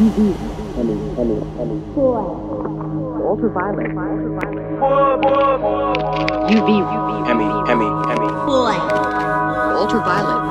UV, Emmy, Emmy, boy. Ultraviolet. UV. Emmy, Emmy, Emmy. Boy. Ultraviolet.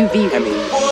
UV. Emmy.